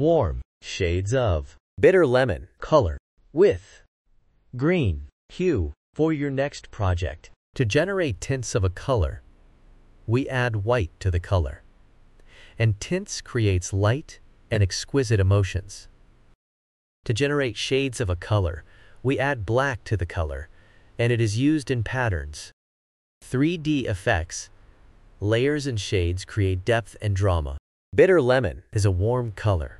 warm shades of bitter lemon, color with green hue for your next project. To generate tints of a color, we add white to the color. And tints creates light and exquisite emotions. To generate shades of a color, we add black to the color, and it is used in patterns. 3D effects, layers and shades create depth and drama. bitter lemon, Is a warm color,